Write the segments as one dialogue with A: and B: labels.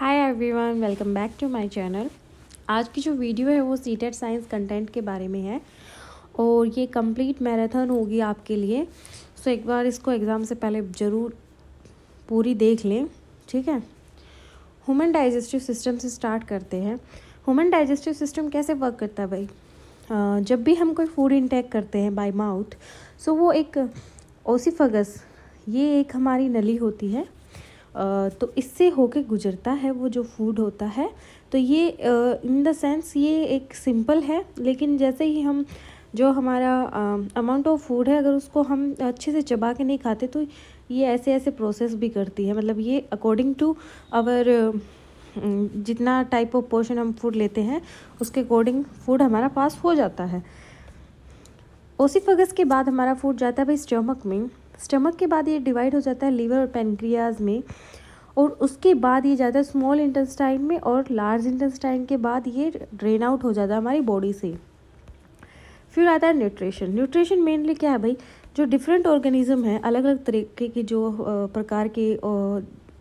A: Hi everyone welcome back to my channel आज की जो वीडियो है वो सीटेड साइंस कंटेंट के बारे में है और ये कंप्लीट मैराथन होगी आपके लिए। सो एक बार इसको एग्ज़ाम से पहले ज़रूर पूरी देख लें, ठीक है? ह्यूमन डाइजेस्टिव सिस्टम से स्टार्ट करते हैं। ह्यूमन डाइजेस्टिव सिस्टम कैसे वर्क करता है भाई? जब भी हम कोई फ़ूड इंटेक करते हैं बाई माउथ सो वो एक ओसीफगस ये एक हमारी नली होती है। तो इससे होके गुजरता है वो जो फ़ूड होता है। तो ये इन द सेंस ये एक सिंपल है, लेकिन जैसे ही हम, जो हमारा अमाउंट ऑफ़ फ़ूड है, अगर उसको हम अच्छे से चबा के नहीं खाते तो ये ऐसे ऐसे प्रोसेस भी करती है। मतलब ये अकॉर्डिंग टू अवर जितना टाइप ऑफ़ पोर्शन हम फ़ूड लेते हैं, उसके अकॉर्डिंग फ़ूड हमारा पास हो जाता है। ओसीफगस के बाद हमारा फ़ूड जाता है भाई स्टमक में। स्टमक के बाद ये डिवाइड हो जाता है लीवर और पेनक्रियाज में और उसके बाद ये जाता है स्मॉल इंटेस्टाइन में और लार्ज इंटेस्टाइन के बाद ये ड्रेन आउट हो जाता है हमारी बॉडी से। फिर आता है न्यूट्रिशन। न्यूट्रिशन मेनली क्या है भाई? जो डिफरेंट ऑर्गेनिज्म है अलग अलग तरीके के जो प्रकार के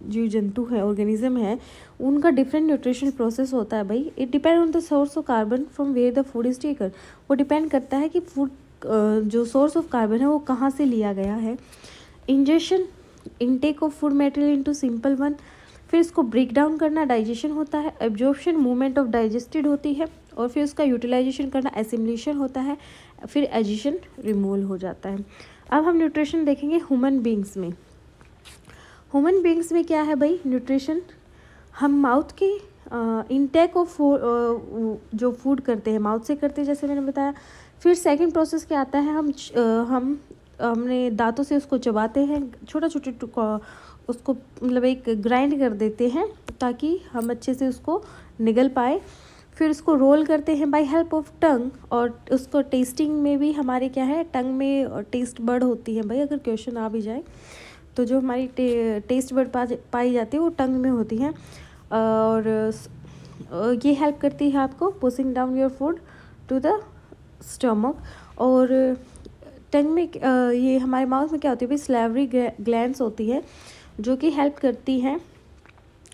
A: जीव जंतु हैं, ऑर्गेनिज्म है, उनका डिफरेंट न्यूट्रिशन प्रोसेस होता है भाई। It depend on the source of carbon from where the food is taken वो डिपेंड करता है कि फ़ूड जो सोर्स ऑफ़ कार्बन है, वो कहाँ से लिया गया है? Ingestion intake of food material into simple one फिर इसको ब्रेक डाउन करना डाइजेशन होता है एब्जॉर्प्शन मूवमेंट ऑफ़ डाइजेस्टेड होती है, और फिर उसका यूटिलाइजेशन करना एसिमुलेशन होता है, फिर एजिशन रिमूवल हो जाता है। अब हम न्यूट्रिशन देखेंगे ह्यूमन बींग्स में। ह्यूमन बींग्स में क्या है भाई? न्यूट्रिशन हम माउथ के इनटेक ऑफ़ जो फ़ूड करते हैं माउथ से करते हैं, जैसे मैंने बताया फिर सेकंड प्रोसेस क्या आता है? हम हम हमने दांतों से उसको चबाते हैं छोटा छोटे उसको मतलब एक ग्राइंड कर देते हैं ताकि हम अच्छे से उसको निगल पाए। फिर उसको रोल करते हैं बाय हेल्प ऑफ़ टंग और उसको टेस्टिंग में भी हमारे क्या है टंग में टेस्ट बर्ड होती है भाई अगर क्वेश्चन आ भी जाए। तो जो हमारी टे, टेस्ट बर्ड पा पाई जाती है वो टंग में होती हैं। और ये हेल्प करती है आपको pushing down your food to the stomach और टंग में ये हमारे माउथ में क्या होती है, भाई स्लेवरी ग्लैंड्स होती है, जो कि हेल्प करती हैं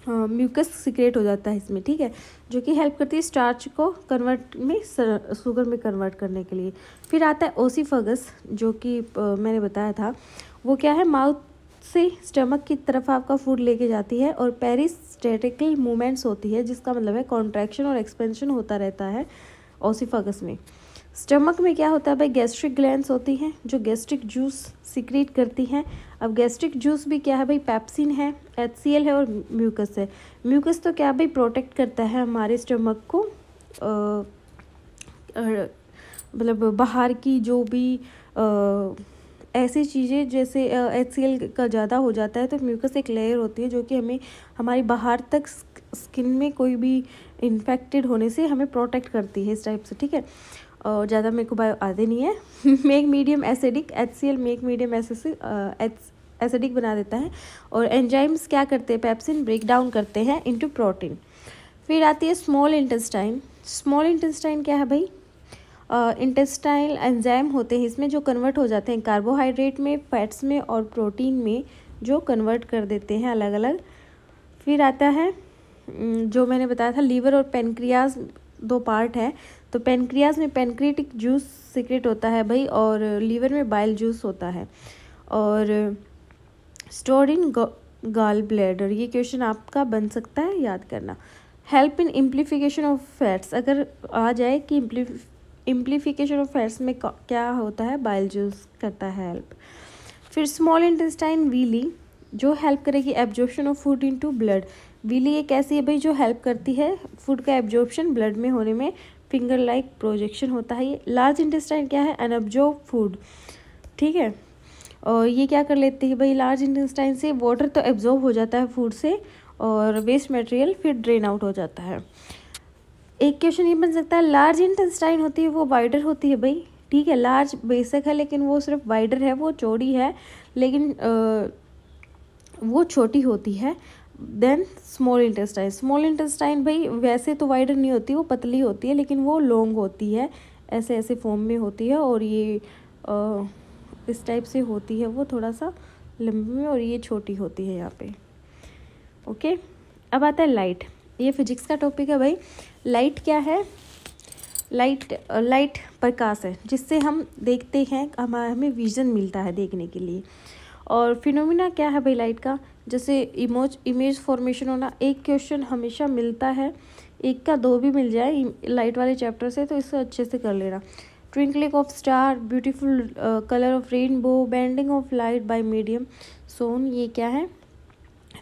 A: म्यूकस सिक्रेट हो जाता है इसमें, ठीक है? जो कि हेल्प करती है स्टार्च को कन्वर्ट में शुगर में कन्वर्ट करने के लिए। फिर आता है ओसीफगस जो कि मैंने बताया था, वो क्या है माउथ से स्टमक की तरफ़ आपका फ़ूड लेके जाती है और पेरिस्टेटिकल मूवमेंट्स होती है, जिसका मतलब है कॉन्ट्रैक्शन और एक्सपेंशन होता रहता है ओसीफगस में। स्टमक में क्या होता है भाई? गैस्ट्रिक ग्लैंड्स होती हैं, जो गैस्ट्रिक जूस सिक्रेट करती हैं। अब गैस्ट्रिक जूस भी क्या है भाई? पैप्सिन है एचसीएल है और म्यूकस है। म्यूकस तो क्या भाई? प्रोटेक्ट करता है हमारे स्टमक को मतलब बाहर की जो भी ऐसी चीज़ें जैसे एचसीएल का ज़्यादा हो जाता है तो म्यूकस एक लेयर होती है जो कि हमें हमारी बाहर तक स्किन में कोई भी इन्फेक्टेड होने से हमें प्रोटेक्ट करती है इस टाइप से, ठीक है? और ज़्यादा मेरे को बायो आते नहीं है। Make medium acidic H C L make medium acidic बना देता है। और एंजाइम्स क्या करते हैं? पेप्सिन ब्रेक डाउन करते हैं इनटू प्रोटीन फिर आती है स्मॉल इंटेस्टाइन स्मॉल इंटेस्टाइन क्या है भाई? इंटेस्टाइल एंजाइम होते हैं इसमें जो कन्वर्ट हो जाते हैं कार्बोहाइड्रेट में फैट्स में और प्रोटीन में जो कन्वर्ट कर देते हैं अलग अलग फिर आता है जो मैंने बताया था लीवर और पेनक्रियाज दो पार्ट है। तो पेनक्रियाज में पेनक्रिटिक जूस सीक्रेट होता है भाई, और लीवर में बाइल जूस होता है। और स्टोर इन गाल ब्लैडर ये क्वेश्चन आपका बन सकता है, याद करना। Help in emulsification of fats अगर आ जाए कि इम्प्लीफिकेशन ऑफ़ फैट्स में क्या होता है बाइल जूस करता है हेल्प फिर स्मॉल इंटेस्टाइन वीली जो हेल्प करेगी absorption of food into blood villi एक ऐसी है भाई, जो हेल्प करती है फ़ूड का एब्जॉर्प्शन ब्लड में होने में। फिंगर लाइक प्रोजेक्शन होता है। ये लार्ज इंटेस्टाइन क्या है? अनअब्जॉर्ब फ़ूड ठीक है? और ये क्या कर लेती है भाई? लार्ज इंटेस्टाइन से वाटर तो एब्जॉर्ब हो जाता है फ़ूड से और वेस्ट मटेरियल फिर ड्रेन आउट हो जाता है। एक क्वेश्चन ये बन सकता है लार्ज इंटेस्टाइन होती है वो वाइडर होती है भाई। ठीक है? लार्ज बेसिक है लेकिन वो सिर्फ़ वाइडर है वो चौड़ी है लेकिन आ, वो छोटी होती है। Then small intestine small intestine भाई वैसे तो वाइडर नहीं होती वो पतली होती है लेकिन वो लॉन्ग होती है। ऐसे ऐसे फॉर्म में होती है और ये आ, इस टाइप से होती है वो थोड़ा सा लंबी में और ये छोटी होती है यहाँ पे। ओके अब आता है लाइट ये फिजिक्स का टॉपिक है भाई। लाइट क्या है? लाइट लाइट प्रकाश है जिससे हम देखते हैं हमारा हमें विज़न मिलता है देखने के लिए। और फिनोमिना क्या है भाई लाइट का? जैसे इमोज इमेज फॉर्मेशन होना, एक क्वेश्चन हमेशा मिलता है। एक का दो भी मिल जाए लाइट वाले चैप्टर से तो इसको अच्छे से कर लेना। Twinkling of star beautiful colour of rainbow bending of light by medium सोन, ये क्या है?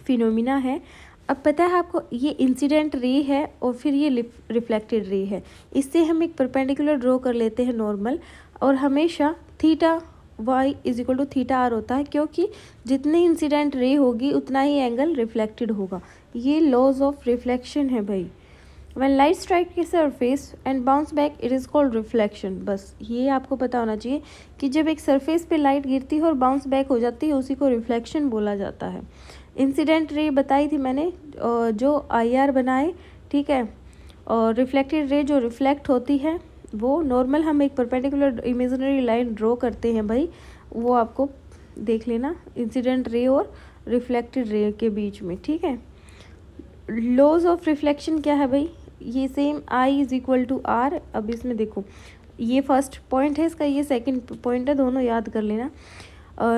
A: फिनोमिना है। अब पता है आपको, ये इंसिडेंट रे है और फिर ये रिफ्लेक्टेड रे है। इससे हम एक परपेंडिकुलर ड्रॉ कर लेते हैं नॉर्मल और हमेशा theta Y is equal to theta R होता है, क्योंकि जितनी इंसिडेंट रे होगी, उतना ही एंगल रिफ्लेक्टेड होगा। ये लॉज ऑफ़ रिफ्लेक्शन है भाई। वन लाइट स्ट्राइक की surface and bounce back it is called reflection बस, ये आपको पता होना चाहिए कि जब एक सरफेस पे लाइट गिरती है और बाउंस बैक हो जाती है, उसी को रिफ्लेक्शन बोला जाता है। इंसिडेंट रे बताई थी मैंने जो आई आर बनाए, ठीक है? और रिफ्लेक्टेड रे जो रिफ्लेक्ट होती है वो नॉर्मल हम एक परपेंडिकुलर इमेजनरी लाइन ड्रॉ करते हैं भाई, वो आपको देख लेना इंसिडेंट रे और रिफ्लेक्टेड रे के बीच में, ठीक है? लॉज ऑफ़ रिफ्लेक्शन क्या है भाई? ये same I is equal to R अब इसमें देखो, ये फ़र्स्ट पॉइंट है इसका, ये सेकंड पॉइंट है, दोनों याद कर लेना।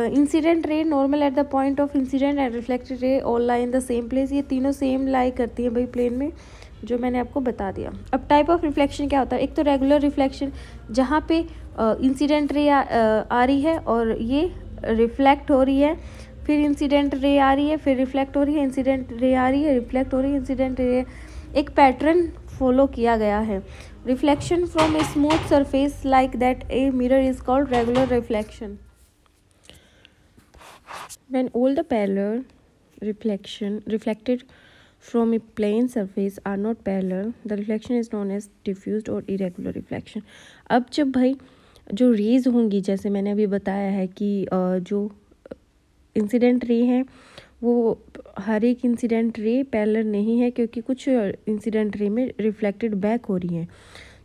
A: Incident ray normal at the point of incidence and reflected ray all lie in the same place ये तीनों सेम लाई करती हैं भाई प्लेन में। जो मैंने आपको बता दिया। अब टाइप ऑफ़ रिफ्लेक्शन क्या होता है? एक तो रेगुलर रिफ्लेक्शन जहाँ पे इंसिडेंट रे आ, आ रही है और ये रिफ्लेक्ट हो रही है फिर इंसिडेंट रे आ रही है फिर रिफ्लेक्ट हो रही है इंसिडेंट रे आ रही है रिफ्लेक्ट हो रही है इंसिडेंट रे एक पैटर्न फॉलो किया गया है। Reflection from a smooth surface like that a mirror is called regular reflection when all the parallel reflection reflected from a plane surface are not parallel. The reflection is known as diffused or irregular reflection. अब जब भाई जो raise होंगी, जैसे मैंने अभी बताया है कि जो इंसिडेंट रे हैं, वो हर एक इंसिडेंट रे पैरेलल नहीं है क्योंकि कुछ इंसिडेंट रे में रिफ्लेक्टेड बैक हो रही हैं।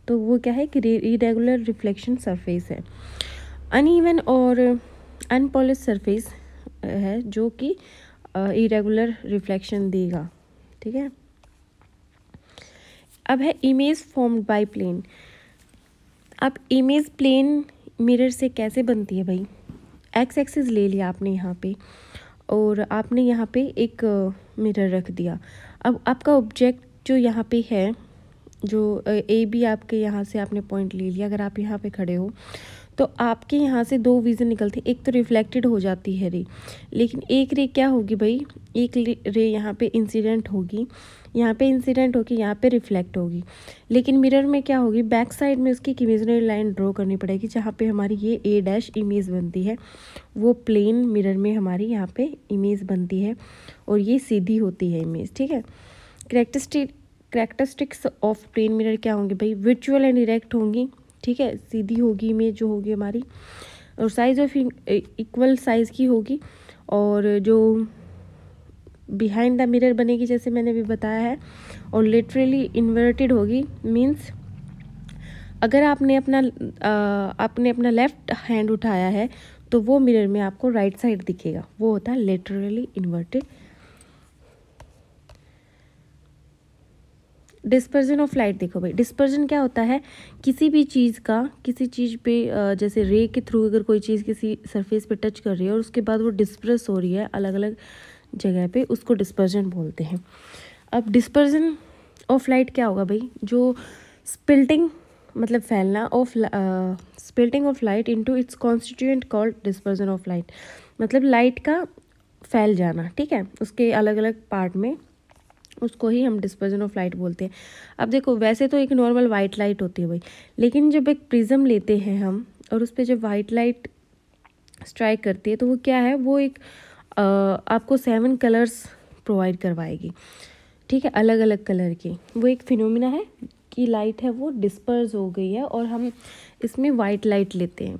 A: तो वो क्या है कि इरेगुलर रिफ्लेक्शन सरफेस है। अनइवन और अनपॉलिश सरफेस है जो कि इरेगुलर रिफ्लेक्शन देगा। ठीक है? अब है इमेज फॉर्म्ड बाय प्लेन अब इमेज प्लेन मिरर से कैसे बनती है भाई? एक्स एक्सिस ले लिया आपने यहाँ पे और आपने यहाँ पे एक मिरर रख दिया। अब आपका ऑब्जेक्ट जो यहाँ पे है, जो ए बी आपके यहाँ से आपने पॉइंट ले लिया। अगर आप यहाँ पे खड़े हो तो आपके यहाँ से दो विज़न निकलते एक तो रिफ्लेक्टेड हो जाती है रे। लेकिन एक रे क्या होगी भाई? एक रे यहाँ पे इंसिडेंट होगी। यहाँ पे इंसिडेंट होगी, यहाँ पे रिफ्लेक्ट होगी। लेकिन मिरर में क्या होगी? बैक साइड में उसकी इमेजनरी लाइन ड्रॉ करनी पड़ेगी, जहाँ पे हमारी ये ए डैश इमेज बनती है। वो प्लेन मिरर में हमारी यहाँ पे इमेज बनती है और ये सीधी होती है इमेज ठीक है? Characteristic characteristics of plane mirror क्या होंगे भाई? विचुअल एंड इरेक्ट होंगी। ठीक है सीधी होगी इमेज जो होगी हमारी और साइज़ ऑफ़ इक्वल साइज़ की होगी और जो बिहाइंड द मिरर बनेगी जैसे मैंने भी बताया है और लिटरली इन्वर्टेड होगी मीन्स अगर आपने अपना आ, आपने अपना लेफ़्ट हैंड उठाया है तो वो मिरर में आपको राइट right साइड दिखेगा। वो होता है literally inverted dispersion of light देखो भाई। डिस्पर्जन क्या होता है? किसी भी चीज़ का, किसी चीज़ पे जैसे रे के थ्रू अगर कोई चीज़ किसी सरफेस पे टच कर रही है और उसके बाद वो डिस्पर्स हो रही है अलग अलग जगह पे, उसको डिस्पर्जन बोलते हैं। अब डिस्पर्जन ऑफ़ लाइट क्या होगा भाई? जो स्पिल्टिंग मतलब फैलना of splitting of light into its constituent called dispersion of light मतलब लाइट का फैल जाना, ठीक है? उसके अलग अलग पार्ट में। उसको ही हम डिस्पर्जन ऑफ़ लाइट बोलते हैं। अब देखो वैसे तो एक नॉर्मल वाइट लाइट होती है भाई लेकिन जब एक प्रिज्म लेते हैं हम और उस पर जब वाइट लाइट स्ट्राइक करती है तो वो क्या है? वो एक आ, आपको सेवन कलर्स प्रोवाइड करवाएगी। ठीक है? अलग अलग कलर की। वो एक फिनोमिना है कि लाइट है वो डिस्पर्स हो गई है और हम इसमें वाइट लाइट लेते हैं।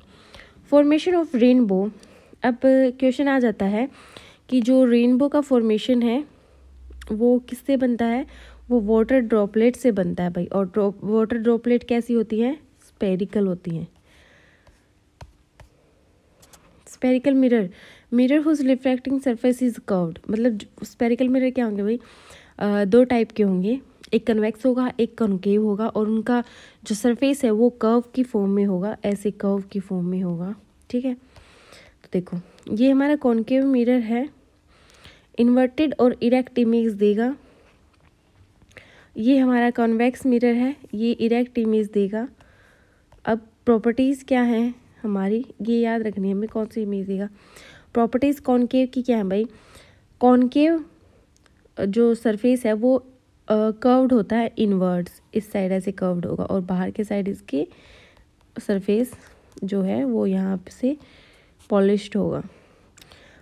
A: फॉर्मेशन ऑफ़ रेनबो अब क्वेश्चन आ जाता है कि जो रेनबो का फॉर्मेशन है वो किससे बनता है? वो वाटर ड्रॉपलेट से बनता है भाई। और ड्रॉप वाटर ड्रॉपलेट कैसी होती है? स्पेरिकल होती हैं। Spherical mirror mirror whose reflecting surface is curved मतलब स्पेरिकल मिरर क्या होंगे भाई? दो टाइप के होंगे। एक कन्वेक्स होगा, एक कनकेव होगा। और उनका जो सरफेस है, वो कर्व की फॉर्म में होगा। ऐसे कर्व की फॉर्म में होगा। ठीक है? तो देखो, ये हमारा कॉन्केव मिरर है। इन्वर्टेड और इरेक्ट इमेज देगा। ये हमारा कॉन्वेक्स मिरर है, ये इरेक्ट इमेज देगा। अब प्रॉपर्टीज़ क्या हैं हमारी, ये याद रखनी है हमें कौन सी इमेज देगा। प्रॉपर्टीज़ कॉन्केव की क्या है भाई? कॉन्केव, जो सरफेस है वो कर्व्ड होता है इनवर्ड्स इस साइड ऐसे कर्व्ड होगा और बाहर के साइड इसके सरफेस जो है वो यहाँ से पॉलिश्ड होगा।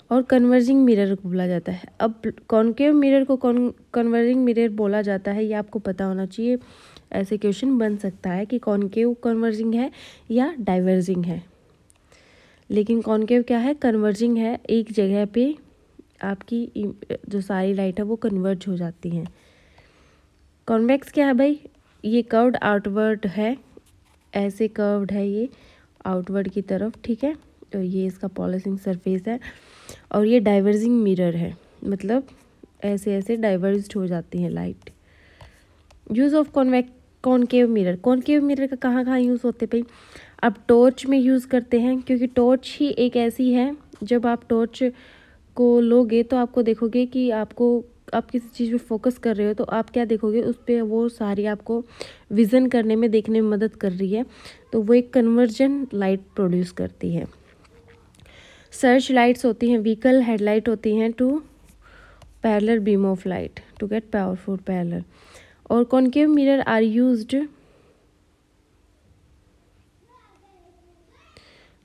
A: और कन्वर्जिंग मिरर को बोला जाता है। अब कॉन्केव मिरर को कन्वर्जिंग मिरर बोला जाता है, ये आपको पता होना चाहिए। ऐसे क्वेश्चन बन सकता है कि कॉन्केव कन्वर्जिंग है या डाइवर्जिंग है। लेकिन कॉन्केव क्या है? कन्वर्जिंग है, एक जगह पे आपकी जो सारी लाइट है वो कन्वर्ज हो जाती हैं। कॉन्वेक्स क्या है भाई? ये कर्व्ड आउटवर्ड है, ऐसे कर्व्ड है ये आउटवर्ड की तरफ़, ठीक है? तो ये इसका पॉलिसिंग सरफेस है। और ये डाइवर्जिंग मिरर है। मतलब ऐसे ऐसे डाइवर्ज हो जाती हैं light use of convex concave mirror concave mirror का कहाँ कहाँ यूज़ होते भाई? आप टॉर्च में यूज़ करते हैं, क्योंकि टॉर्च ही एक ऐसी है, जब आप टॉर्च को लोगे तो आपको देखोगे कि आपको आप किसी चीज़ पे फोकस कर रहे हो तो आप क्या देखोगे? उस पर वो सारी आपको विज़न करने में देखने में मदद कर रही है। तो वो एक कन्वर्जन लाइट प्रोड्यूस करती है। सर्च लाइट्स होती हैं, व्हीकल हेडलाइट होती हैं to parallel beam of light to get powerful parallel और concave mirror are used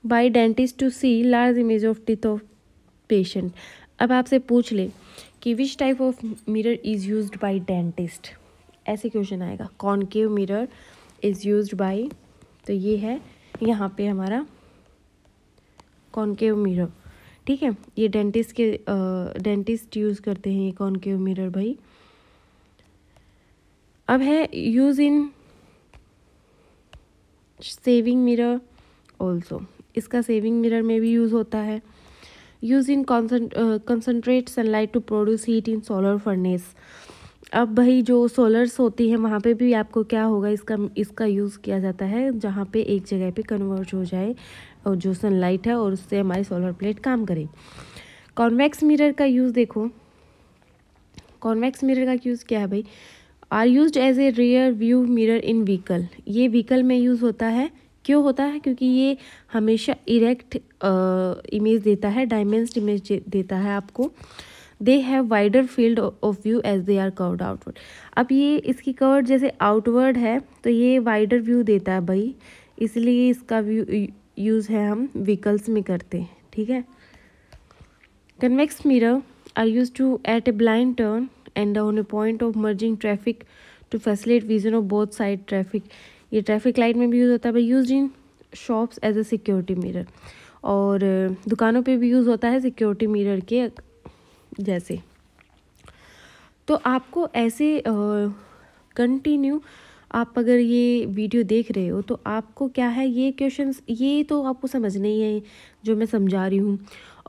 A: by dentist to see large image of teeth of patient अब आपसे पूछ ले कि which type of mirror is use by dentist ऐसे question आएगा concave mirror is use by तो ये है, यहाँ पे हमारा कॉन्केव मिरर ठीक है? ये डेंटिस्ट के डेंटिस्ट यूज़ करते हैं ये कॉन्केव मिरर भाई। अब है use in shaving mirror also इसका सेविंग मिरर में भी यूज़ होता है। Use in concentrate sunlight to produce heat in solar furnace अब भाई जो सोलर्स होती है, वहाँ पे भी आपको क्या होगा? इसका इसका यूज़ किया जाता है, जहाँ पे एक जगह पे कन्वर्ट हो जाए। और जो सनलाइट है और उससे हमारी सोलर प्लेट काम करे। कॉन्वेक्स मिरर का यूज़ देखो। कॉन्वेक्स मिरर का यूज़ क्या है भाई? Are use as a rear view mirror in vehicle ये व्हीकल में यूज़ होता है। क्यों होता है? क्योंकि ये हमेशा इरेक्ट इमेज देता है डायमेंस्ड इमेज देता है आपको। They have wider field of view as they are curved outward अब ये इसकी कवर्ड जैसे आउटवर्ड है तो ये वाइडर व्यू देता है भाई। इसलिए इसका व्यू यूज़ है हम व्हीकल्स में करते हैं, ठीक है? Convex mirror are use to at a blind turn and on a point of merging traffic to facilitate vision of both side traffic ये ट्रैफ़िक लाइट में भी यूज़ होता है use in shops as a security mirror और दुकानों पे भी use होता है सिक्योरिटी मिरर के जैसे। तो आपको ऐसे कंटिन्यू आप अगर ये वीडियो देख रहे हो तो आपको क्या है, ये क्वेश्चंस ये तो आपको समझना ही है, जो मैं समझा रही हूँ।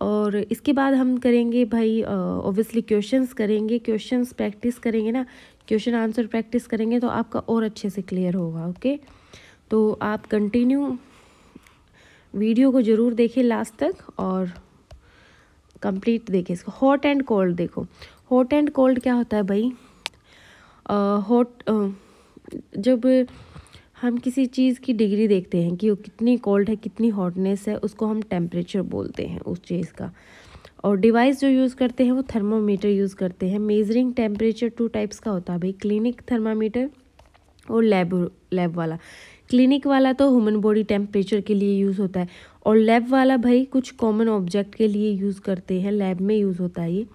A: और इसके बाद हम करेंगे भाई ऑब्वियसली क्वेश्चंस करेंगे क्वेश्चंस प्रैक्टिस करेंगे ना क्वेश्चन आंसर प्रैक्टिस करेंगे तो आपका और अच्छे से क्लियर होगा ओके तो आप कंटिन्यू वीडियो को ज़रूर देखें लास्ट तक और कंप्लीट देखें इसको। हॉट एंड कोल्ड देखो। हॉट एंड कोल्ड क्या होता है भाई? हॉट जब हम किसी चीज़ की डिग्री देखते हैं कि वो कितनी कोल्ड है, कितनी हॉटनेस है, उसको हम टेम्परेचर बोलते हैं उस चीज़ का। और डिवाइस जो यूज़ करते हैं वो थर्मोमीटर यूज़ करते हैं। मेजरिंग टेम्परेचर टू टाइप्स का होता है भाई क्लिनिक थर्मामीटर और लैब लैब वाला। क्लिनिक वाला तो ह्यूमन बॉडी टेम्परेचर के लिए यूज़ होता है और लैब वाला भाई कुछ कॉमन ऑब्जेक्ट के लिए यूज़ करते हैं लैब में यूज़ होता है ये।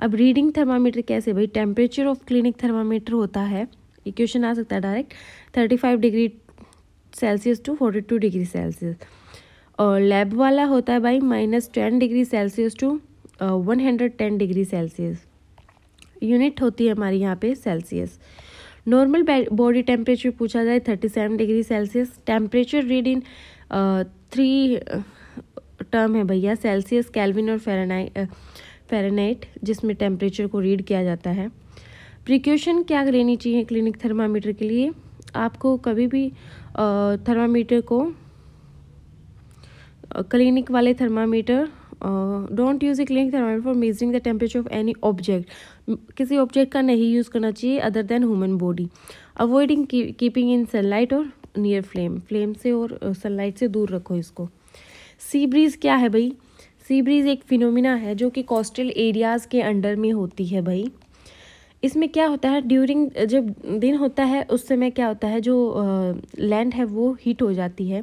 A: अब रीडिंग थर्मामीटर कैसे भाई? टेम्परेचर ऑफ़ क्लिनिक थर्मामीटर होता है ये क्वेश्चन आ सकता है direct thirty five degree Celsius to forty two degree Celsius और लैब वाला होता है भाई minus ten degree Celsius to one hundred ten degree Celsius unit होती है हमारी यहाँ पे सेल्सियस नॉर्मल बॉडी टेम्परेचर पूछा जाए thirty seven degree Celsius temperature read in three term है भैया सेल्सियस कैलविन और फेरानाइट फेरानाइट जिसमें टेम्परेचर को रीड किया जाता है. प्रिकॉशन क्या लेनी चाहिए क्लिनिक थर्मामीटर के लिए? आपको कभी भी थर्मामीटर को क्लिनिक वाले thermometer don't use a clinic thermometer for measuring the temperature of any object किसी ऑब्जेक्ट का नहीं यूज़ करना चाहिए other than human body avoiding keeping in sunlight और नियर फ्लेम फ्लेम से और सनलाइट से दूर रखो इसको. सी ब्रीज क्या है भाई? सी ब्रीज एक फिनोमिना है जो कि कोस्टल एरियाज़ के अंडर में होती है भाई। इसमें क्या होता है ड्यूरिंग जब दिन होता है उस समय क्या होता है जो लैंड है वो हीट हो जाती है।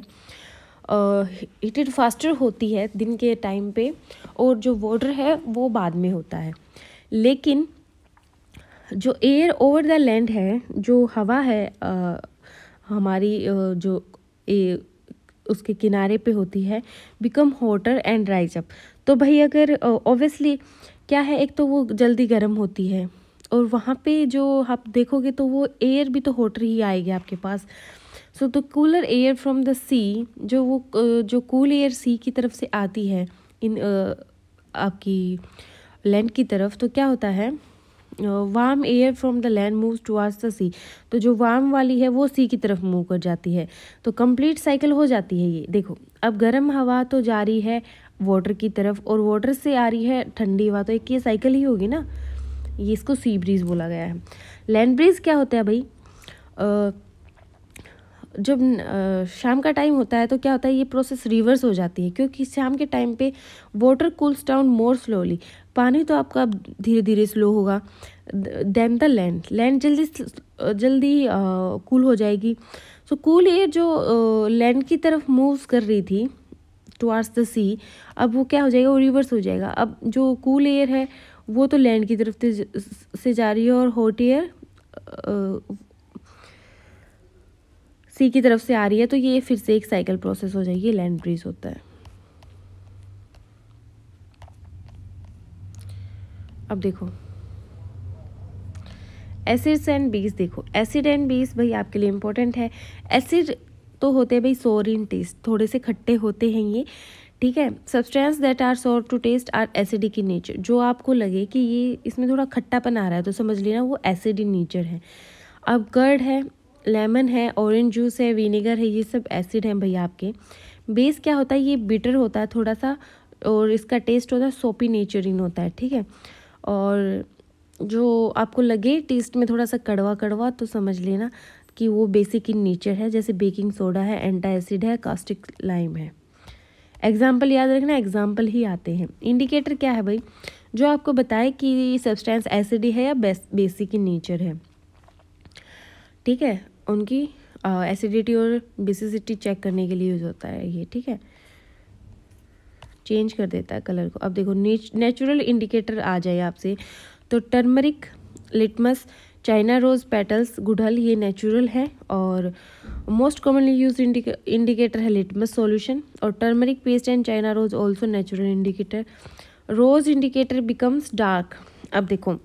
A: हीटेड फास्टर होती है दिन के टाइम पे और जो वाटर है वो बाद में होता है। लेकिन जो एयर ओवर द लैंड है जो हवा है आ, हमारी जो ए, उसके किनारे पे होती है become hotter and rise up तो भाई अगर ऑब्वियसली क्या है एक तो वो जल्दी गर्म होती है। और वहाँ पे जो आप देखोगे तो वो एयर भी तो हॉटर ही आएगी आपके पास। So the cooler air from the sea जो वो, जो कूल एयर सी की तरफ़ से आती है, इन आपकी लैंड की तरफ़ तो क्या होता है? Warm air from the land move towards the sea तो जो वार्म वाली है, वो सी की तरफ़ मूव कर जाती है। तो कंप्लीट साइकिल हो जाती है ये। देखो, अब गर्म हवा तो जा रही है वाटर की तरफ़, और वाटर से आ रही है ठंडी हवा तो एक ये साइकिल ही होगी ना? ये इसको सी ब्रीज बोला गया है। लैंड ब्रीज क्या होता है भाई? जब शाम का टाइम होता है तो क्या होता है, ये प्रोसेस रिवर्स हो जाती है, क्योंकि शाम के टाइम पे water cools down more slowly पानी तो आपका धीरे धीरे स्लो होगा। देन द लैंड लैंड जल्दी जल्दी कूल हो जाएगी। सो कूल एयर जो लैंड की तरफ़ मूव्स कर रही थी टुवार्ड्स द सी अब वो क्या हो जाएगा, वो रिवर्स हो जाएगा। अब जो कूल एयर है वो तो लैंड की तरफ़ से जा रही है और हॉट एयर सी की तरफ़ से आ रही है तो ये फिर से एक साइकिल प्रोसेस हो जाएगी लैंड ब्रीज होता है। अब देखो। एसिड्स एंड बेस देखो। एसिड एंड बेस भाई आपके लिए इंपॉर्टेंट है। एसिड तो होते हैं भाई सोर इन टेस्ट थोड़े से खट्टे होते हैं ये। ठीक है? Substance that are sour to taste are acidic in nature जो आपको लगे कि ये इसमें थोड़ा खट्टापन आ रहा है तो समझ लेना वो एसिड इन नेचर है। अब कर्ड है लेमन है ऑरेंज जूस है विनेगर है, ये सब एसिड हैं भैया आपके। बेस क्या होता है? ये बिटर होता है थोड़ा सा और इसका टेस्ट होता है सोपी नेचरिन होता है, ठीक है? और जो आपको लगे टेस्ट में थोड़ा सा कड़वा कड़वा तो समझ लेना कि वो बेसिक इन नेचर है, जैसे बेकिंग सोडा है एंटा एसिड है कास्टिक लाइम है। एग्ज़ाम्पल याद रखना एग्ज़ाम्पल ही आते हैं। इंडिकेटर क्या है भाई? जो आपको बताए कि सब्सटेंस एसिड है या बेसिक इन नेचर है। ठीक है? उनकी एसिडिटी और बेसिसिटी चेक करने के लिए यूज़ होता है ये, ठीक है? चेंज कर देता है कलर को। अब देखो नेचुरल इंडिकेटर आ जाए आपसे तो turmeric litmus China rose petals, गुड़हल, ये नेचुरल है और मोस्ट कॉमनली यूज़ इंडिकेटर है लिटमस सॉल्यूशन और turmeric paste and China rose also natural indicator rose indicator becomes dark अब देखो,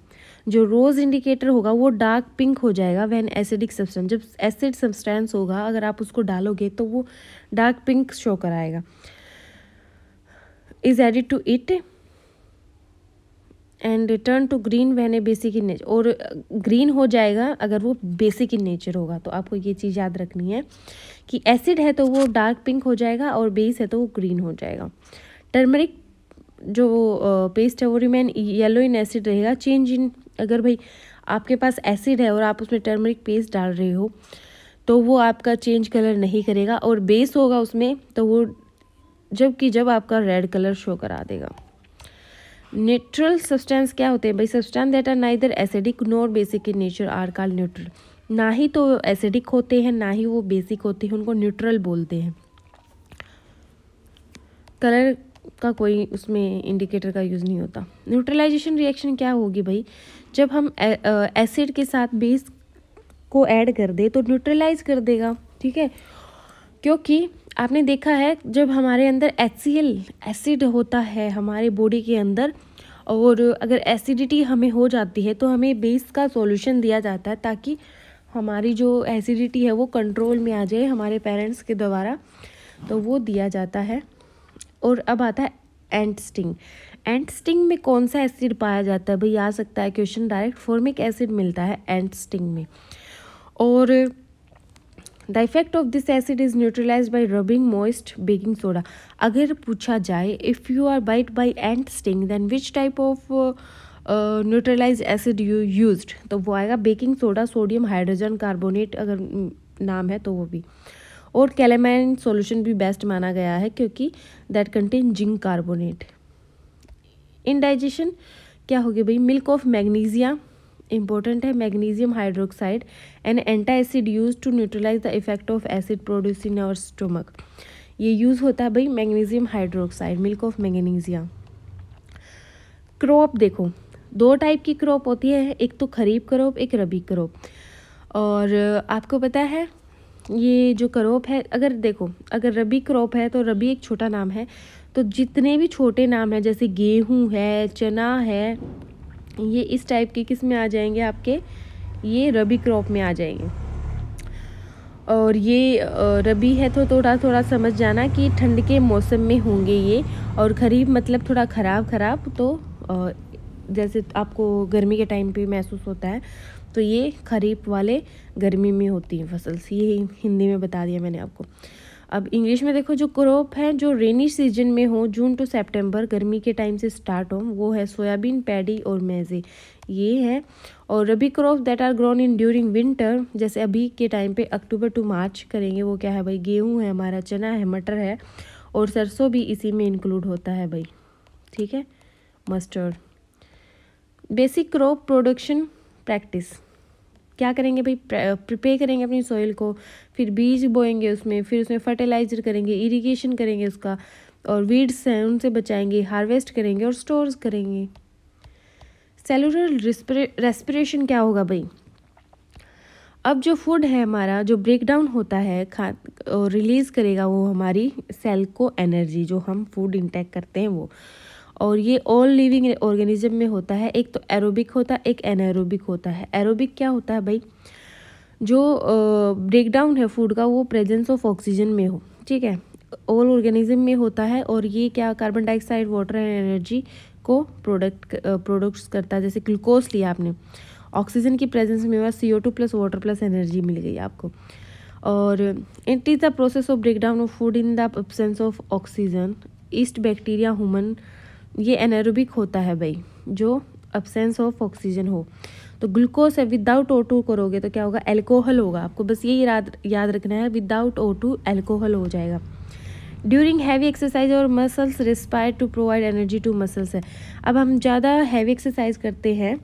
A: जो रोज़ इंडिकेटर होगा वो डार्क पिंक हो जाएगा वैन एसिडिक सब्सटेंस जब एसिड सब्सटेंस होगा, अगर आप उसको डालोगे तो वो डार्क पिंक शो कराएगा. Is added to it and return to green when a basic in nature और ग्रीन हो जाएगा अगर वो बेसिक इन नेचर होगा. तो आपको ये चीज़ याद रखनी है कि एसिड है तो वो डार्क पिंक हो जाएगा और बेस है तो वो ग्रीन हो जाएगा. टर्मरिक जो पेस्ट है वो रिमेन येलो इन एसिड रहेगा. चेंज इन अगर भाई आपके पास एसिड है और आप उसमें टर्मरिक पेस्ट डाल रहे हो तो वो आपका चेंज कलर नहीं करेगा और बेस होगा उसमें तो वो जबकि जब आपका रेड कलर शो करा देगा. नेचुरल सब्सटेंस क्या होते हैं? भाई substance that are neither acidic nor basic in nature are call neutral ना ही तो एसिडिक होते हैं, ना ही वो बेसिक होते हैं, उनको न्यूट्रल बोलते हैं। कलर का कोई उसमें इंडिकेटर का यूज़ नहीं होता। न्यूट्रलाइजेशन रिएक्शन क्या होगी भाई? जब हम एसिड के साथ बेस को ऐड कर दे तो न्यूट्रलाइज कर देगा, ठीक है? क्योंकि आपने देखा है, जब हमारे अंदर एच एसिड होता है, हमारे बॉडी के अंदर, और अगर एसिडिटी हमें हो जाती है तो हमें बेस का सॉल्यूशन दिया जाता है, ताकि हमारी जो एसिडिटी है, वो कंट्रोल में आ जाए हमारे पेरेंट्स के द्वारा तो वो दिया जाता है। और अब आता है एंट स्टिंग एंट स्टिंग में कौन सा एसिड पाया जाता है? भाई आ सकता है क्वेश्चन डायरेक्ट फॉर्मिक एसिड मिलता है एंट स्टिंग में। और the effect of this acid is neutralize by rubbing moist baking soda अगर पूछा जाए if you are bite by ant sting then which type of neutralize acid you use तो वो आएगा baking soda sodium hydrogen carbonate अगर नाम है तो वो भी। और कैलेमाइन सॉल्यूशन भी बेस्ट माना गया है क्योंकि that contain zinc carbonate indigestion क्या होगी भाई? मिल्क ऑफ़ मैग्नीजिया इंपॉर्टेंट है magnesium hydroxide and antacid use to neutralize the effect of acid produce in our stomach ये यूज़ होता है भाई magnesium hydroxide milk of magnesia crop देखो, दो टाइप की क्रॉप होती है, एक तो खरीफ क्रॉप एक रबी क्रॉप और आपको पता है, ये जो क्रॉप है, अगर देखो, अगर रबी क्रॉप है तो रबी एक छोटा नाम है तो जितने भी छोटे नाम हैं, जैसे गेहूँ है, चना है ये इस टाइप के किसमें आ जाएँगे आपके? ये रबी क्रॉप में आ जाएँगे। और ये रबी है तो थोड़ा थोड़ा समझ जाना कि ठंड के मौसम में होंगे ये। और खरीफ मतलब थोड़ा ख़राब ख़राब तो जैसे आपको गर्मी के टाइम पे महसूस होता है तो ये खरीफ वाले गर्मी में होती हैं फ़सल। ये हिंदी में बता दिया मैंने आपको। अब इंग्लिश में देखो, जो क्रॉप है, जो रेनी सीज़न में हो जून टू सितंबर गर्मी के टाइम से स्टार्ट हो, वो है सोयाबीन पैडी और मैजे। ये है, और rabi crop that are grown in during winter जैसे अभी के टाइम पे अक्टूबर टू मार्च करेंगे, वो क्या है भाई, गेहूँ है, हमारा चना है, मटर है, और सरसों भी इसी में इंक्लूड होता है भाई। ठीक है? Mustard basic crop production practice क्या करेंगे भाई प्रिपेयर करेंगे अपनी सॉइल को फिर बीज बोएँगे उसमें, फिर उसमें फर्टिलाइज़र करेंगे इरिगेशन करेंगे उसका, और वीड्स हैं, उनसे बचाएँगे हार्वेस्ट करेंगे और स्टोर्स करेंगे। सेलुलर रेस्पिरेशन क्या होगा भाई? अब जो फ़ूड है हमारा, जो ब्रेक डाउन होता है, खा, और रिलीज़ करेगा वो हमारी सेल को एनर्जी जो हम फ़ूड इंटेक करते हैं वो। और ये ऑल लिविंग ऑर्गेनिज्म में होता है, एक तो एरोबिक होता है एक एनएरोबिक होता है। एरोबिक क्या होता है भाई? जो ब्रेक डाउन है फ़ूड का, वो प्रेजेंस ऑफ़ ऑक्सीजन में हो, ठीक है? ऑल ऑर्गेनिज्म में होता है और ये क्या carbon dioxide water and energy को प्रोडक्ट प्रोडक्ट्स करता है, जैसे ग्लूकोज लिया आपने। ऑक्सीजन की प्रेजेंस में हुआ C O two plus water plus energy मिल गई आपको। और it is the process of break down of food in the absence of oxygen yeast bacteria human ये एनएरोबिक होता है भाई, जो अब्सेंस ऑफ़ ऑक्सीजन हो। तो ग्लूकोज है विदाउट ओ टू करोगे तो क्या होगा? एल्कोहल होगा आपको। बस ये याद याद रखना है विदाउट ओ टू एल्कोहल हो जाएगा। ड्यूरिंग हैवी एक्सरसाइज और muscles respire to provide energy to muscles है। अब हम ज़्यादा हैवी एक्सरसाइज करते हैं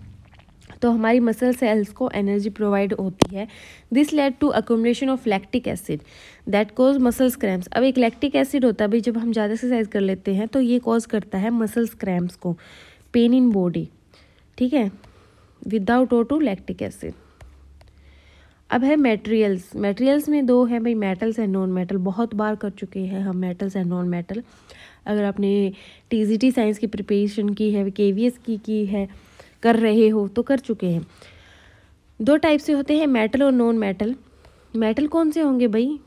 A: तो हमारी मसल सेल्स को एनर्जी प्रोवाइड होती है। This led to accumulation of lactic acid that cause muscles cramps अब एक लैक्टिक एसिड होता है, भाई, जब हम ज़्यादा एक्सरसाइज कर लेते हैं तो ये कॉज करता है मसल्स क्रैम्प्स को। पेन इन बॉडी ठीक है? Without O two lactic acid अब है मेटेरियल्स मेटेरियल्स में दो हैं भाई मेटल्स एंड नॉन मेटल बहुत बार कर चुके हैं हम मेटल्स एंड नॉन मेटल अगर आपने टी साइंस की प्रिपरेशन की है के की की है, कर रहे हो तो कर चुके हैं। दो टाइप से होते हैं मेटल और नॉन मेटल मेटल कौन से होंगे भाई?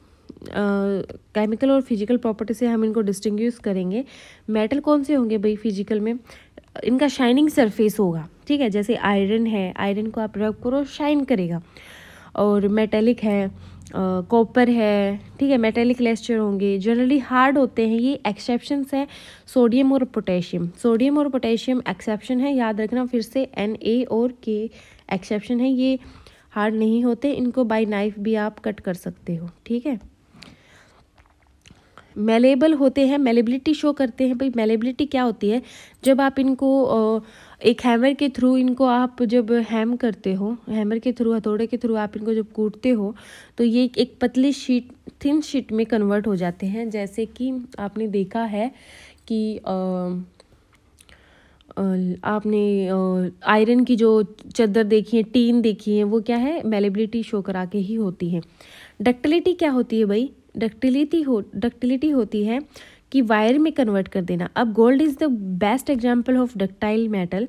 A: केमिकल और फ़िज़िकल प्रॉपर्टी से हम इनको डिस्टिंग्विश करेंगे। मेटल कौन से होंगे भाई फ़िज़िकल में? इनका शाइनिंग सरफेस होगा, ठीक है? जैसे आयरन है आयरन को आप रब करो शाइन करेगा। और मेटेलिक है कॉपर है, ठीक है? मेटेलिक लेस्चर होंगे। जनरली हार्ड होते हैं, ये एक्सेप्शंस हैं सोडियम और पोटेशियम सोडियम और पोटेशियम एक्सेप्शन है, याद रखना फिर से एन ए और के एक्सेप्शन है। ये हार्ड नहीं होते, इनको बाय नाइफ भी आप कट कर सकते हो, ठीक है? मेलेबल होते हैं मेलेबिलिटी शो करते हैं। भाई मेलेबिलिटी क्या होती है? जब आप इनको एक हैमर के थ्रू इनको आप जब हैम करते हो हैमर के थ्रू हथौड़े के थ्रू आप इनको जब कूटते हो तो ये एक पतली शीट थिन शीट में कन्वर्ट हो जाते हैं। जैसे कि आपने देखा है कि आ, आपने आयरन की जो चद्दर देखी है टीन देखी है वो क्या है? मेलेबिलिटी शो करा के ही होती है। डक्टिलिटी क्या होती है भाई? डक्टिलिटी हो डक्टिलिटी होती है कि वायर में कन्वर्ट कर देना। अब gold is the best example of ductile metal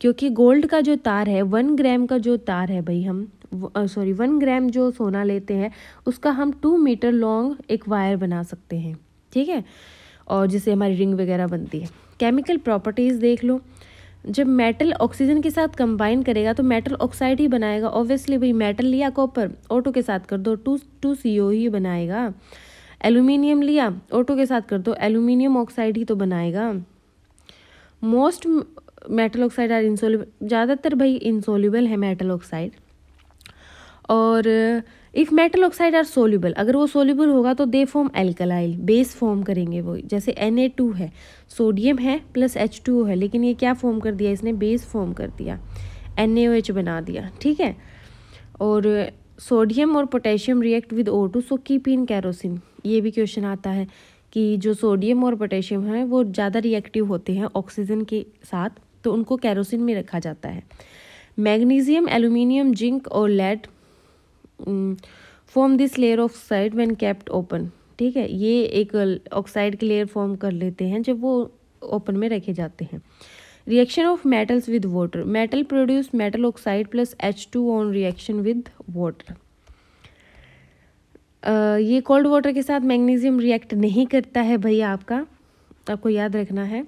A: क्योंकि गोल्ड का जो तार है वन ग्राम का जो तार है भाई हम सॉरी वन ग्राम जो सोना लेते हैं, उसका हम टू मीटर लॉन्ग एक वायर बना सकते हैं, ठीक है? और जिससे हमारी रिंग वगैरह बनती है। केमिकल प्रॉपर्टीज़ देख लो। जब मेटल ऑक्सीजन के साथ कंबाइन करेगा तो मेटल ऑक्साइड ही बनाएगा। ऑब्वियसली भाई मेटल लिया कॉपर ऑटो के साथ कर दो। टू टू सी ओ ही बनाएगा। एल्यूमिनियम लिया ऑटो के साथ कर दो। एल्यूमिनियम ऑक्साइड ही तो बनाएगा। Most metal oxide are insoluble ज़्यादातर भाई इंसोल्यूबल है मेटल ऑक्साइड और if metal oxide are soluble अगर वो सोल्यूबल होगा तो दे फॉर्म एल्कलाइल बेस फॉर्म करेंगे वो, जैसे एन है सोडियम है प्लस एच है, लेकिन ये क्या फॉर्म कर दिया इसने? बेस फॉर्म कर दिया एन बना दिया, ठीक है? और सोडियम और potassium react with O two so keep in kerosene ये भी क्वेश्चन आता है कि जो सोडियम और पोटेशियम है, वो ज़्यादा रिएक्टिव होते हैं ऑक्सीजन के साथ तो उनको कैरोसिन में रखा जाता है। मैग्नीशियम एल्यूमिनियम जिंक और lead form this layer of side when kept open ठीक है? ये एक ऑक्साइड की लेयर फॉर्म कर लेते हैं जब वो ओपन में रखे जाते हैं। Reaction of metals with water metal produce metal oxide plus H two on reaction with water ये कोल्ड वाटर के साथ मैग्नीशियम रिएक्ट नहीं करता है भैया आपका। आपको याद रखना है।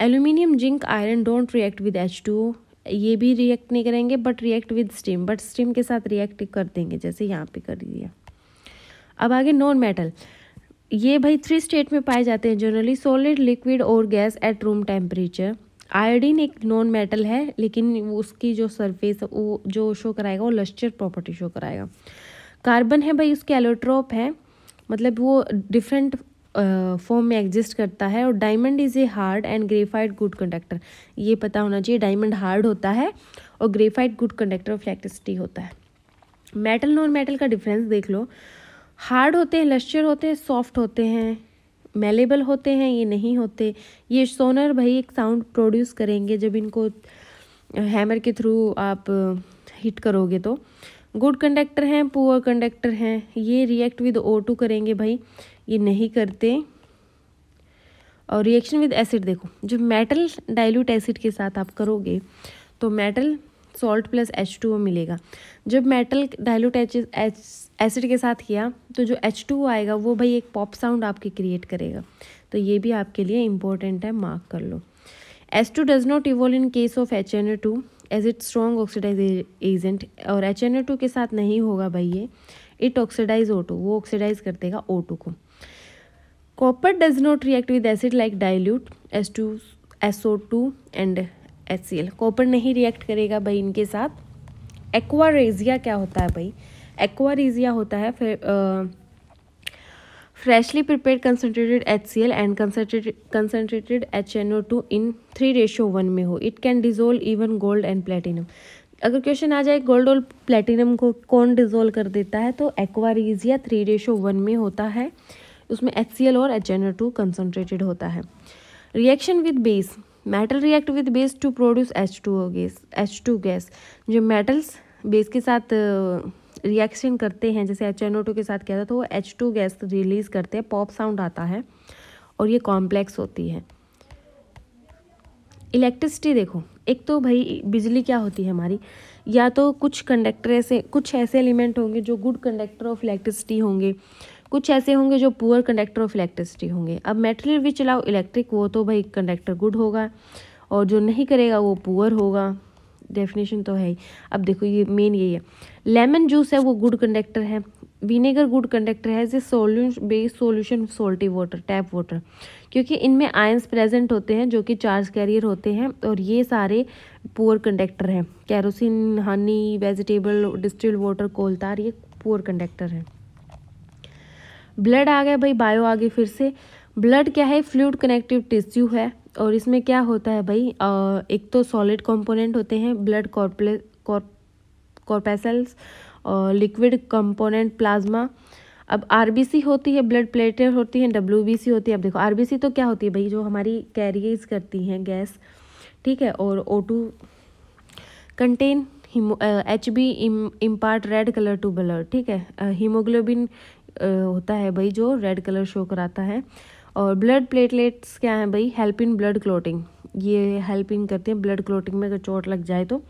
A: Aluminium zinc iron don't react with H two ये भी रिएक्ट नहीं करेंगे but react with steam but steam के साथ रिएक्ट कर देंगे, जैसे यहाँ पे कर दिया। अब आगे नॉन मेटल ये भाई थ्री स्टेट में पाए जाते हैं जनरली सॉलिड लिक्विड और gas at room temperature iodine एक नॉन मेटल है, लेकिन उसकी जो सरफेस वो जो शो कराएगा, वो लस्टर प्रॉपर्टी शो कराएगा। कार्बन है भाई, उसके एलोट्रोप है। मतलब वो डिफरेंट फॉर्म में एग्जिस्ट करता है और diamond is a hard and graphite good conductor ये पता होना चाहिए डायमंड हार्ड होता है और graphite good conductor of electricity होता है। मेटल नॉन मेटल का डिफरेंस देख लो। हार्ड होते हैं लश्चर होते हैं सॉफ्ट होते हैं मेलेबल होते हैं, ये नहीं होते। ये सोनर भाई एक साउंड प्रोड्यूस करेंगे जब इनको हैमर के थ्रू आप हिट करोगे तो। गुड कंडक्टर हैं, पुअर कंडक्टर हैं, ये रिएक्ट विद ओ टू करेंगे भाई, ये नहीं करते। और रिएक्शन विद एसिड देखो जो मेटल डाइल्यूट एसिड के साथ आप करोगे तो metal salt plus H two O मिलेगा। जब मेटल डाइल्यूट एच एसिड के साथ किया तो जो एच टू आएगा, वो भाई एक पॉप साउंड आपके क्रिएट करेगा। तो ये भी आपके लिए इम्पोर्टेंट है मार्क कर लो। H two does not evolve in case of H N A two as it strong oxidize agent और एच एन टू के साथ नहीं होगा भाई ये। इट ऑक्सीडाइज ओ टू वो ऑक्सीडाइज कर देगा ओ टू को। Copper does not react with acid like dilute S two S O two and H C L copper नहीं रिएक्ट करेगा भाई इनके साथ। एक्वारेजिया क्या होता है भाई? एक्वारेजिया होता है, फिर freshly prepared concentrated H C L and concentrated H N O two in three ratio one में हो। It can dissolve even gold and platinum अगर क्वेश्चन आ जाए गोल्ड और प्लेटिनम को कौन डिजोल्व कर देता है? तो एक्वारीजिया थ्री रेशो वन में होता है। उसमें एच सी एल और H N O two concentrated होता है। Reaction with base metal react with base to produce H two gas H two gas जो मेटल्स बेस के साथ रिएक्शन करते हैं, जैसे एच एन ओ टू के साथ किया था तो वो एच गैस रिलीज़ करते हैं पॉप साउंड आता है और ये कॉम्प्लेक्स होती है। इलेक्ट्रिसिटी देखो, एक तो भाई बिजली क्या होती है हमारी? या तो कुछ कंडक्टर ऐसे, कुछ ऐसे एलिमेंट होंगे जो गुड कंडक्टर ऑफ़ इलेक्ट्रिसिटी होंगे, कुछ ऐसे होंगे जो पुअर कंडक्टर ऑफ़ इलेक्ट्रिसिटी होंगे। अब मेटेरियल विच अलाउ इलेक्ट्रिक वो तो भाई कंडक्टर गुड होगा और जो नहीं करेगा वो पुअर होगा। डेफिनेशन तो है ही। अब देखो, ये मेन यही है। लेमन जूस है, वो गुड कंडक्टर है। विनेगर गुड कंडक्टर है a solution based solution salty water tap water क्योंकि इनमें आयंस प्रेजेंट होते हैं, जो कि चार्ज कैरियर होते हैं, और ये सारे पुअर कंडक्टर हैं। Kerosene honey vegetable distil water coal tar ये पुअर कंडक्टर हैं। ब्लड आ गया भाई बायो आ गई फिर से। ब्लड क्या है? फ्लूड कनेक्टिव टिश्यू है। और इसमें क्या होता है भाई एक तो सॉलिड कंपोनेंट होते हैं ब्लड कॉर्पले कॉर्पेसल्स और लिक्विड कंपोनेंट प्लाज्मा अब आरबीसी होती है ब्लड प्लेटेट होती है डब्ल्यूबीसी होती है। अब देखो आरबीसी तो क्या होती है भाई, जो हमारी कैरियर्स करती हैं गैस, ठीक है? और O two contain H B impart red colour to blood ठीक है? हीमोग्लोबिन होता है भाई, जो रेड कलर शो कराता है। और ब्लड प्लेटलेट्स क्या हैं भाई? हेल्प इन ब्लड क्लोटिंग ये हेल्प इन करते हैं ब्लड क्लोटिंग में, अगर चोट लग जाए तो।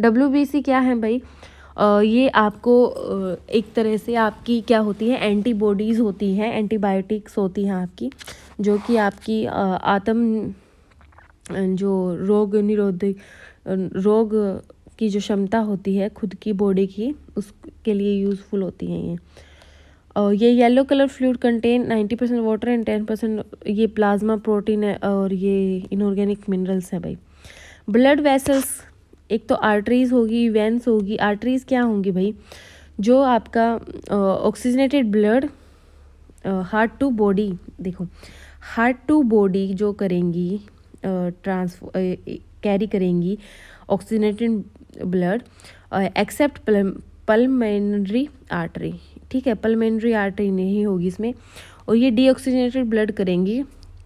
A: डब्ल्यूबीसी क्या है भाई? ये आपको एक तरह से आपकी क्या होती है? एंटीबॉडीज़ होती हैं एंटीबायोटिक्स होती हैं आपकी, जो कि आपकी आत्म जो रोग निरोधक रोग की जो क्षमता होती है खुद की बॉडी की, उसके लिए यूज़फुल होती हैं ये। और ये yellow colour fluid contain ninety percent water and ten percent ये प्लाज्मा प्रोटीन है और ये इनऑर्गेनिक मिनरल्स हैं भाई। ब्लड वेसल्स एक तो आर्टरीज होगी वेंस होगी। आर्टरीज क्या होंगी भाई? जो आपका oxygenated blood heart to body देखो। हार्ट टू बॉडी जो करेंगी ट्रांसफो कैरी करेंगी oxygenated blood except pulmonary artery ठीक है पल्मेनरी आर्टरी नहीं होगी इसमें। और ये डीऑक्सीजनेटेड ब्लड करेंगी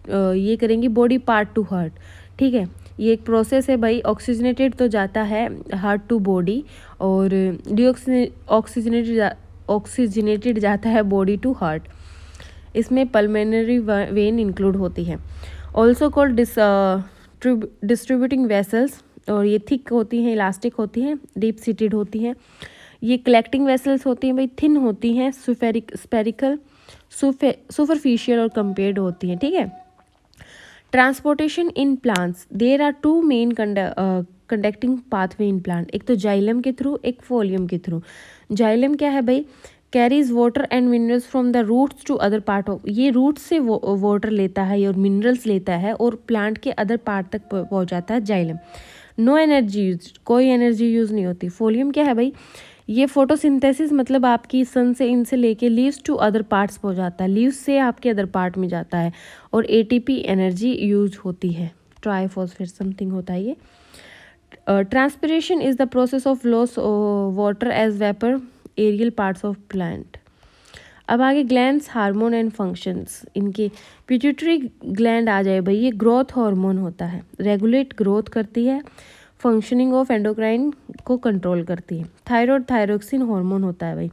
A: ये करेंगी बॉडी पार्ट टू हार्ट ठीक है, ये एक प्रोसेस है भाई ऑक्सीजनेटेड तो जाता है हार्ट टू बॉडी और डीऑक्सीजनेटेड ऑक्सीजनेटेड जाता है बॉडी टू हार्ट इसमें पल्मेनरी वेन इंक्लूड होती है। Also called dis distributing vessels और ये थिक होती हैं इलास्टिक होती हैं डीप सीटेड होती हैं। ये कलेक्टिंग वेसल्स होती हैं, भाई थिन होती हैं सुफेरिक स्पेरिकल सुपरफिशियल और कंपेयर्ड होती हैं, ठीक है? Transportation in plants there are two main conducting pathway in plant एक तो जाइलम के थ्रू एक फोलियम के थ्रू जाइलम क्या है, भाई? Carries water and minerals from the roots to other part of ये रूट्स से वाटर लेता है और मिनरल्स लेता है और प्लांट के अदर पार्ट तक पहुंचाता है जाइलम नो एनर्जी यूज़ कोई एनर्जी यूज़ नहीं होती. फोलियम क्या है, भाई? ये फोटोसिंथेसिस मतलब आपकी सन से इनसे लेके लीव्स टू अदर पार्ट्स पहुँच जाता है। लीव्स से आपके अदर पार्ट में जाता है और एटीपी एनर्जी यूज़ होती है। ट्राईफॉस्फेट समथिंग होता है ये। Transpiration is the process of loss water as vapour aerial parts of plant अब आगे ग्लैंड्स हार्मोन एंड फ़ंक्शंस इनके पिट्यूटरी ग्लैंड आ जाए भाई, ये ग्रोथ हार्मोन होता है। रेगुलेट ग्रोथ करती है। फंक्शनिंग ऑफ़ एंडोक्राइन को कंट्रोल करती है। थायराइड थायरोक्सिन हार्मोन होता है भाई।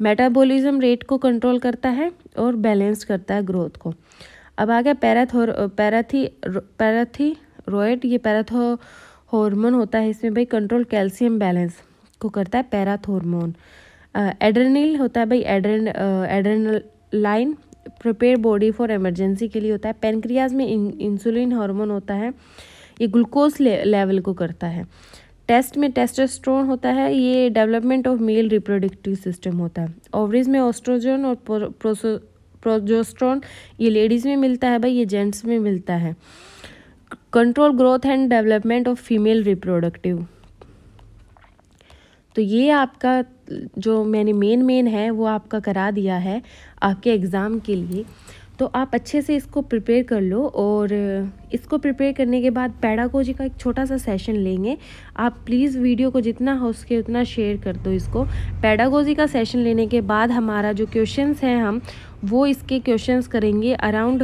A: मेटाबॉलिज्म रेट को कंट्रोल करता है और बैलेंस करता है ग्रोथ को। अब आ गया पैराथोर पैराथी पैराथी पैराथीरोइड ये पैराथो हार्मोन होता है, इसमें भाई कंट्रोल कैल्शियम बैलेंस को करता है पैराथोर्मोन एड्रेनिल होता है भाई Adrienne adrenaline prepare body for emergency के लिए होता है। पेनक्रियाज में इंसुलिन हार्मोन होता है। ये ग्लूकोज ले, लेवल को करता है। टेस्ट में टेस्टोस्टेरोन होता है ये development of male reproductive system होता है। ओवरीज में ऑस्ट्रोजन और प्रोजोस्ट्रॉन ये लेडीज़ में मिलता है भाई ये जेंट्स में मिलता है। Control growth and development of female reproductive तो ये आपका जो मैंने मेन मेन है वो आपका करा दिया है आपके एग्ज़ाम के लिए। तो आप अच्छे से इसको प्रिपेयर कर लो और इसको प्रिपेयर करने के बाद पैडागोजी का एक छोटा सा सेशन लेंगे। आप प्लीज़ वीडियो को जितना हो सके उतना शेयर कर दो इसको। पैडागोजी का सेशन लेने के बाद हमारा जो क्वेश्चंस हैं हम, वो इसके क्वेश्चंस करेंगे। अराउंड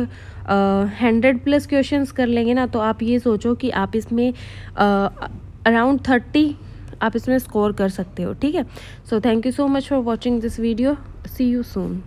A: हंड्रेड प्लस क्वेश्चंस कर लेंगे ना तो आप ये सोचो कि आप इसमें अराउंड थर्टी आप इसमें स्कोर कर सकते हो, ठीक है? So thank you so much for watching this video see you soon